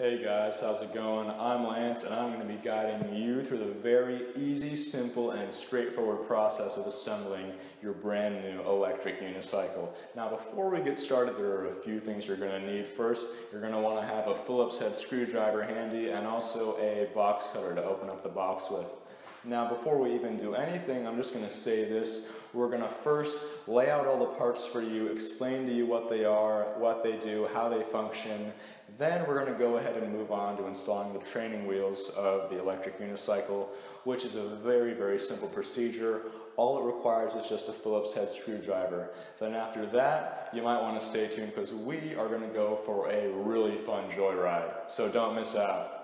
Hey guys, how's it going? I'm Lance and I'm going to be guiding you through the very easy, simple, and straightforward process of assembling your brand new electric unicycle. Now before we get started, there are a few things you're going to need. First, you're going to want to have a Phillips head screwdriver handy and also a box cutter to open up the box with. Now before we even do anything, I'm just going to say this. We're going to first lay out all the parts for you, explain to you what they are, what they do, how they function. Then we're going to go ahead and move on to installing the training wheels of the electric unicycle, which is a very, very simple procedure. All it requires is just a Phillips head screwdriver. Then after that, you might want to stay tuned because we are going to go for a really fun joyride. So don't miss out.